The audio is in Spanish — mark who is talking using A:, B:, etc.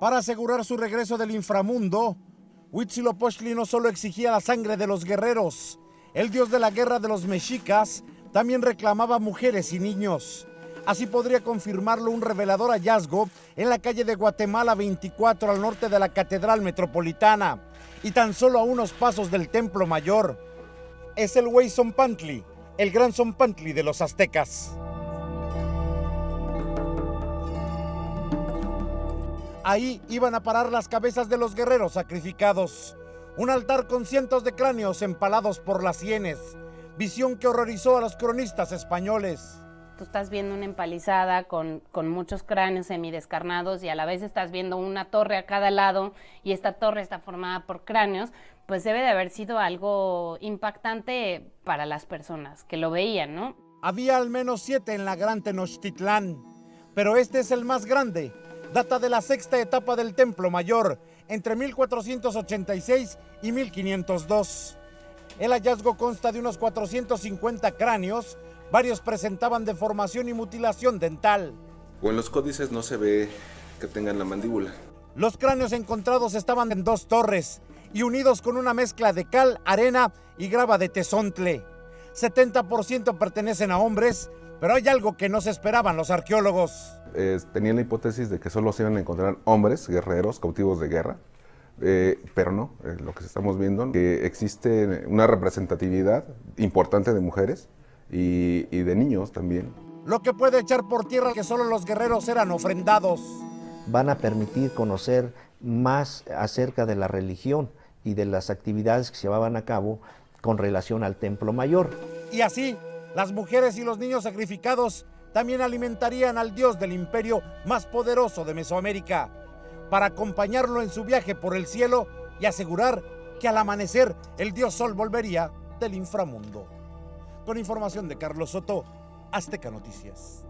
A: Para asegurar su regreso del inframundo, Huitzilopochtli no solo exigía la sangre de los guerreros, el dios de la guerra de los mexicas también reclamaba mujeres y niños. Así podría confirmarlo un revelador hallazgo en la calle de Guatemala 24 al norte de la Catedral Metropolitana y tan solo a unos pasos del Templo Mayor. Es el Huey Zompantli, el gran Zompantli de los aztecas. Ahí iban a parar las cabezas de los guerreros sacrificados. Un altar con cientos de cráneos empalados por las sienes. Visión que horrorizó a los cronistas españoles.
B: Tú estás viendo una empalizada con, con, muchos cráneos semidescarnados y a la vez estás viendo una torre a cada lado y esta torre está formada por cráneos, pues debe de haber sido algo impactante para las personas que lo veían, ¿no?
A: Había al menos siete en la Gran Tenochtitlán, pero este es el más grande, data de la sexta etapa del Templo Mayor, entre 1486 y 1502. El hallazgo consta de unos 450 cráneos, varios presentaban deformación y mutilación dental.
C: O en los códices no se ve que tengan la mandíbula.
A: Los cráneos encontrados estaban en dos torres y unidos con una mezcla de cal, arena y grava de tesontle. 70% pertenecen a hombres, pero hay algo que no se esperaban los arqueólogos.
C: Eh, tenían la hipótesis de que solo se iban a encontrar hombres, guerreros, cautivos de guerra, eh, pero no, eh, lo que estamos viendo, que existe una representatividad importante de mujeres y, y de niños también.
A: Lo que puede echar por tierra que solo los guerreros eran ofrendados.
D: Van a permitir conocer más acerca de la religión y de las actividades que se llevaban a cabo con relación al templo mayor.
A: Y así, las mujeres y los niños sacrificados también alimentarían al dios del imperio más poderoso de Mesoamérica, para acompañarlo en su viaje por el cielo y asegurar que al amanecer el dios Sol volvería del inframundo. Con información de Carlos Soto, Azteca Noticias.